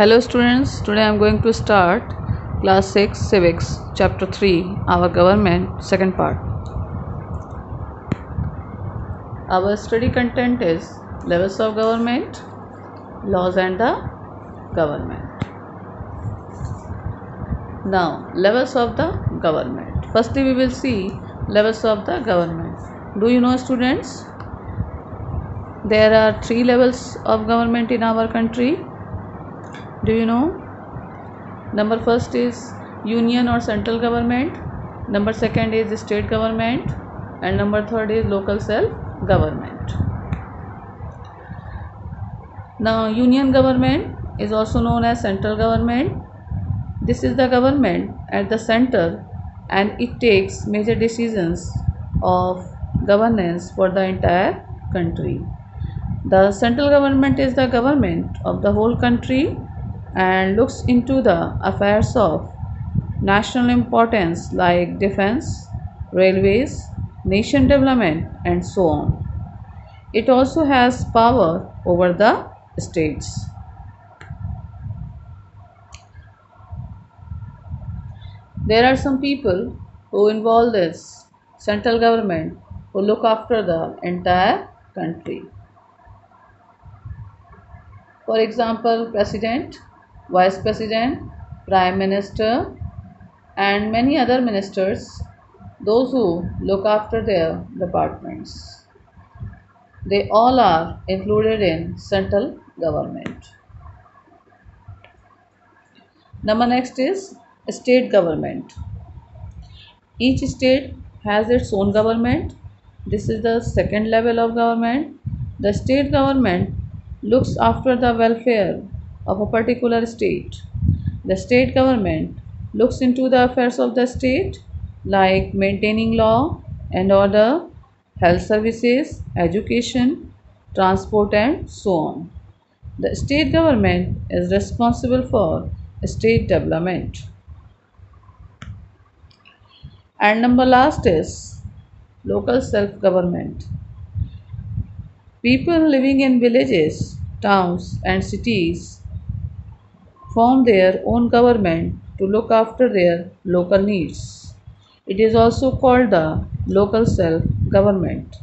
Hello students, today I am going to start class 6 civics chapter 3 our government second part. Our study content is levels of government, laws and the government. Now levels of the government. Firstly we will see levels of the government. Do you know students? There are three levels of government in our country do you know? Number first is union or central government. Number second is state government. And number third is local self government. Now union government is also known as central government. This is the government at the center and it takes major decisions of governance for the entire country. The central government is the government of the whole country and looks into the affairs of national importance like defense, railways, nation development, and so on. It also has power over the states. There are some people who involve this central government who look after the entire country. For example, President vice president, prime minister, and many other ministers, those who look after their departments. They all are included in central government. Number next is state government. Each state has its own government. This is the second level of government. The state government looks after the welfare of a particular state. The state government looks into the affairs of the state like maintaining law and order, health services, education, transport and so on. The state government is responsible for state development. And number last is local self-government. People living in villages, towns and cities form their own government to look after their local needs. It is also called the local self government.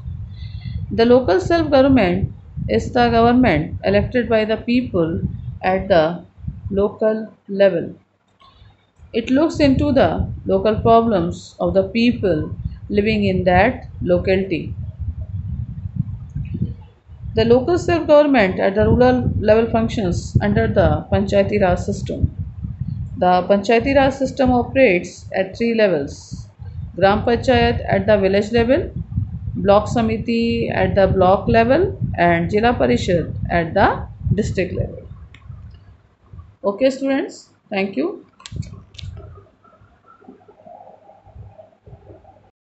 The local self government is the government elected by the people at the local level. It looks into the local problems of the people living in that locality. The local self-government at the rural level functions under the Panchayati Raj system. The Panchayati Raj system operates at three levels. Gram Panchayat at the village level, Block Samiti at the block level and Jila Parishad at the district level. Okay students, thank you.